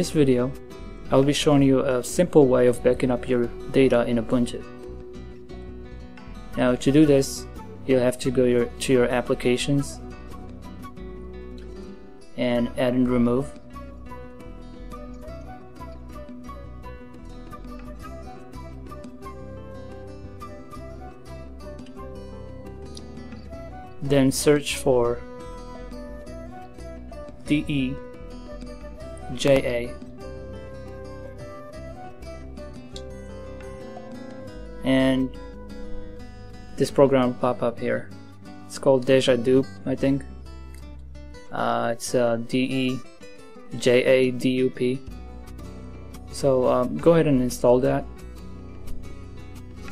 this video, I'll be showing you a simple way of backing up your data in Ubuntu. Now to do this, you'll have to go your, to your applications and add and remove. Then search for DE JA and this program will pop up here. It's called Deja Dup, I think. Uh, it's uh, D-E-J-A-D-U-P. So um, go ahead and install that.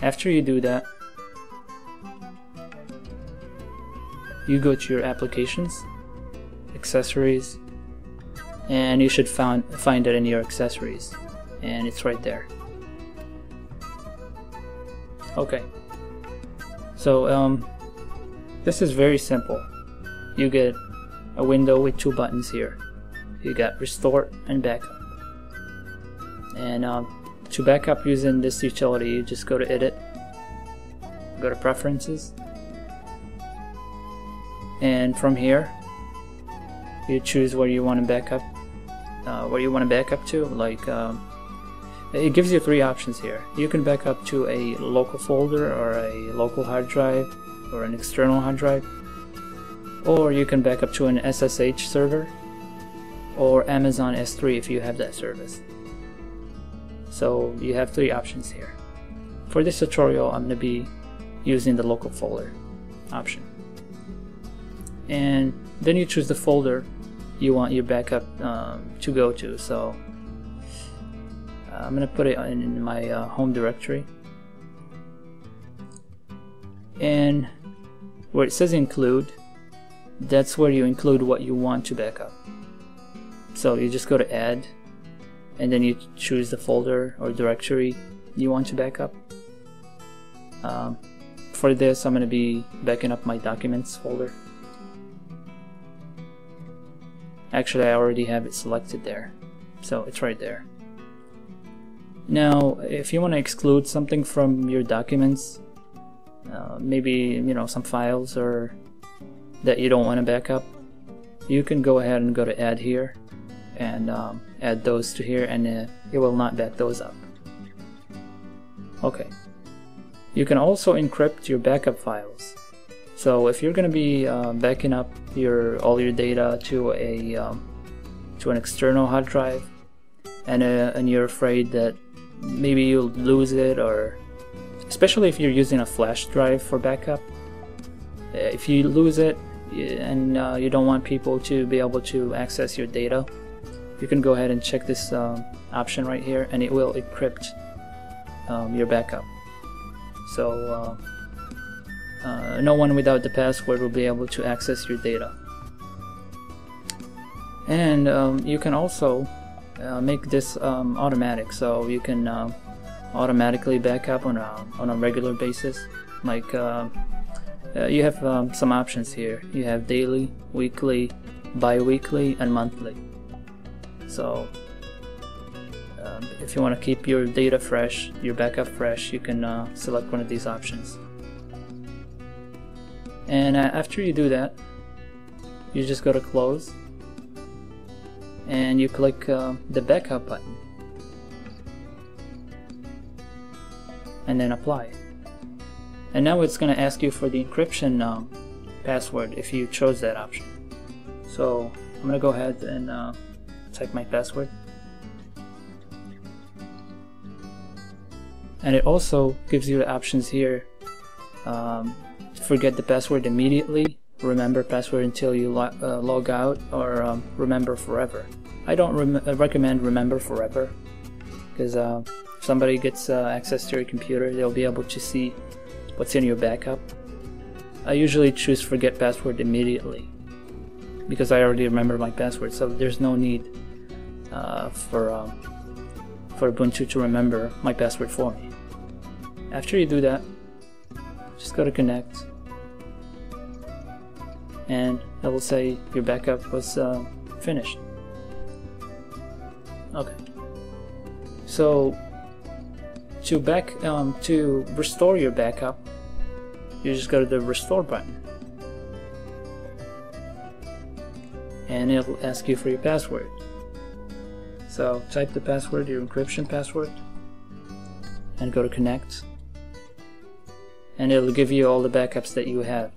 After you do that, you go to your applications, accessories, and you should find find it in your accessories, and it's right there. Okay. So um, this is very simple. You get a window with two buttons here. You got restore and backup. And um, to backup using this utility, you just go to edit, go to preferences, and from here, you choose where you want to backup, where you want to back up to. Like um, it gives you three options here. You can back up to a local folder or a local hard drive or an external hard drive. Or you can back up to an SSH server or Amazon S3 if you have that service. So you have three options here. For this tutorial I'm going to be using the local folder option. And then you choose the folder you want your backup um, to go to. So I'm gonna put it in my uh, home directory. And where it says include that's where you include what you want to backup so you just go to add and then you choose the folder or directory you want to backup um, for this I'm going to be backing up my documents folder actually I already have it selected there so it's right there now, if you want to exclude something from your documents, uh, maybe you know some files or that you don't want to back up, you can go ahead and go to add here and um, add those to here and uh, it will not back those up. Okay. You can also encrypt your backup files. So if you're going to be uh, backing up your all your data to a um, to an external hard drive, and uh, and you're afraid that maybe you'll lose it or especially if you're using a flash drive for backup uh, if you lose it and uh, you don't want people to be able to access your data you can go ahead and check this um, option right here and it will encrypt um, your backup. So uh, no one without the password will be able to access your data. And um, you can also uh, make this um, automatic. So you can uh, automatically back up on a, on a regular basis. Like uh, uh, you have um, some options here. You have daily weekly bi-weekly and monthly. So um, if you want to keep your data fresh your backup fresh you can uh, select one of these options and uh, after you do that you just go to close. And you click uh, the backup button. And then apply. And now it's going to ask you for the encryption um, password if you chose that option. So I'm going to go ahead and uh, type my password. And it also gives you the options here um, forget the password immediately remember password until you lo uh, log out or um, remember forever. I don't rem uh, recommend remember forever because uh, if somebody gets uh, access to your computer they'll be able to see what's in your backup. I usually choose forget password immediately because I already remember my password so there's no need uh, for, um, for Ubuntu to remember my password for me. After you do that just go to connect and it will say your backup was uh, finished. Okay. So to back um, to restore your backup, you just go to the restore button. And it'll ask you for your password. So type the password, your encryption password, and go to connect. And it'll give you all the backups that you have.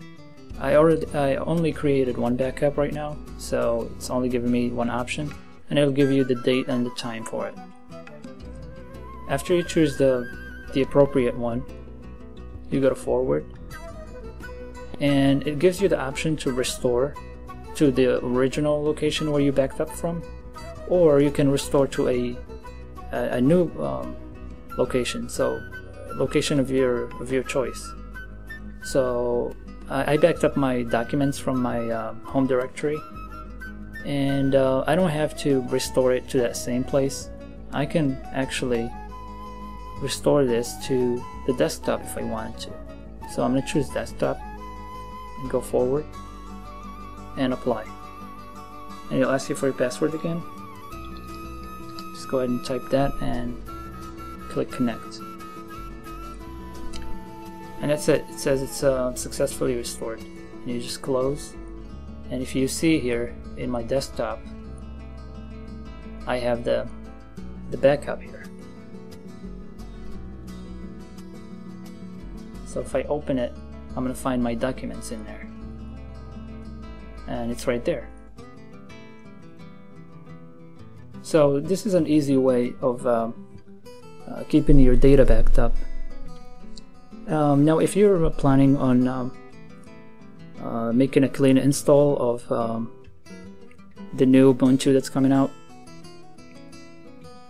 I already I only created one backup right now, so it's only giving me one option, and it'll give you the date and the time for it. After you choose the the appropriate one, you go to forward, and it gives you the option to restore to the original location where you backed up from, or you can restore to a a, a new um, location. So location of your of your choice. So I backed up my documents from my uh, home directory, and uh, I don't have to restore it to that same place. I can actually restore this to the desktop if I wanted to. So I'm going to choose desktop and go forward and apply. And it'll ask you for your password again. Just go ahead and type that and click connect. And that's it. It says it's uh, successfully restored. And you just close. And if you see here in my desktop, I have the the backup here. So if I open it, I'm to find my documents in there. And it's right there. So this is an easy way of um, uh, keeping your data backed up. Um, now if you're planning on um, uh, making a clean install of um, the new Ubuntu that's coming out,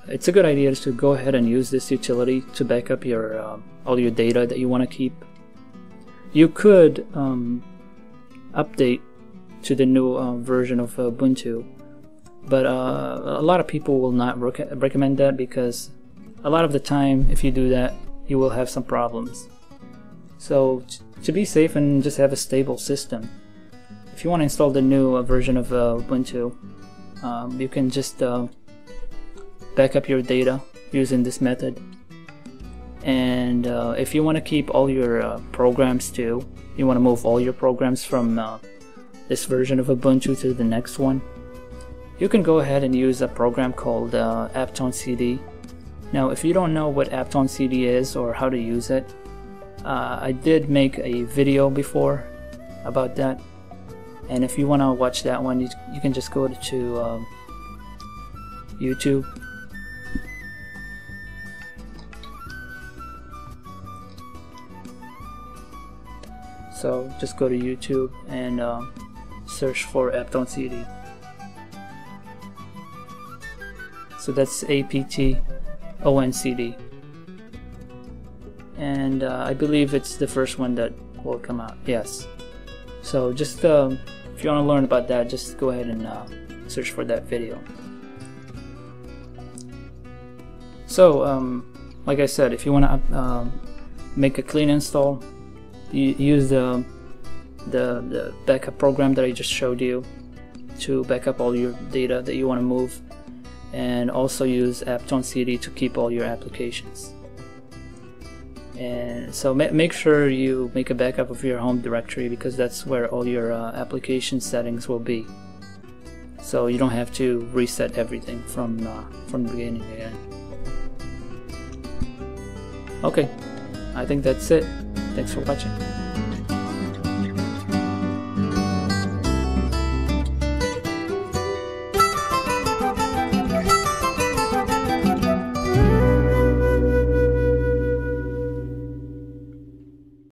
it's a good idea to go ahead and use this utility to back up your um, all your data that you want to keep. You could um, update to the new uh, version of Ubuntu, but uh, a lot of people will not rec recommend that because a lot of the time, if you do that, you will have some problems. So to be safe and just have a stable system, if you want to install the new uh, version of uh, Ubuntu, um, you can just uh, back up your data using this method. And uh, if you want to keep all your uh, programs too you want to move all your programs from uh, this version of Ubuntu to the next one you can go ahead and use a program called uh, APTonCD now if you don't know what APTonCD is or how to use it uh, I did make a video before about that and if you want to watch that one you, you can just go to um, YouTube So just go to YouTube and uh, search for APTonCD. So that's APT A-P-T-O-N-C-D. And uh, I believe it's the first one that will come out. Yes. So just uh, if you want to learn about that, just go ahead and uh, search for that video. So, um, like I said, if you want to um, make a clean install, you use the, the, the backup program that I just showed you to backup all your data that you want to move and also use APTonCD to keep all your applications. And so ma make sure you make a backup of your home directory because that's where all your uh, application settings will be. So you don't have to reset everything from uh, from the beginning again. Okay, I think that's it. Thanks for watching.